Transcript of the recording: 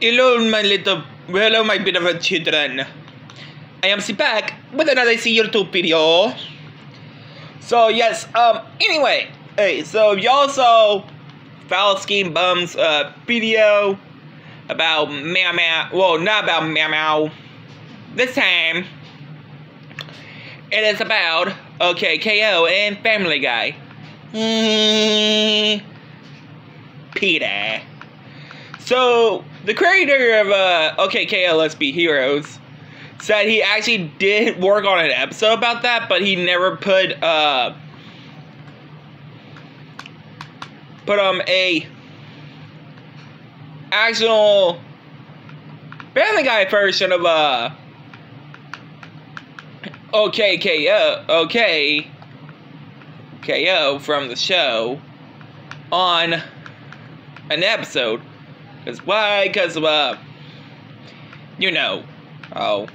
Hello, my little, hello, my beloved children. I am back with another C YouTube video. So yes, um, anyway, hey, so y'all saw Foul Scheme Bum's uh video about Meow Meow. Well, not about Meow Meow. This time, it is about OK KO and Family Guy. Mm, Peter. So the creator of uh, OK KO Heroes said he actually did work on an episode about that, but he never put uh put um a actual Family Guy version of uh OK KO OK KO from the show on an episode. Cause why? Cause uh you know. Oh.